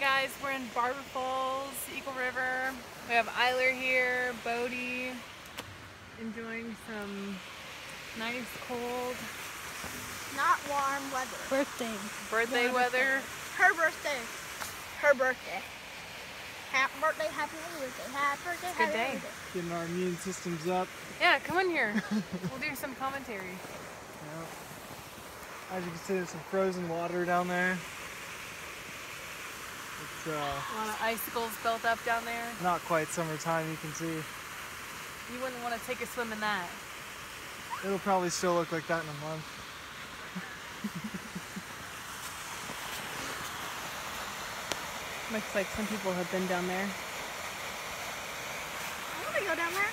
guys, we're in Barbara Falls, Eagle River. We have Eiler here, Bodie, enjoying some nice cold Not warm weather. Birthday. birthday weather. Her birthday. Her birthday. Happy birthday, happy birthday, happy birthday, Good day. birthday. Getting our immune systems up. Yeah, come in here. we'll do some commentary. Yeah. As you can see, there's some frozen water down there. It's uh, a lot of icicles built up down there. Not quite summertime, you can see. You wouldn't want to take a swim in that. It'll probably still look like that in a month. Looks like some people have been down there. I want to go down there.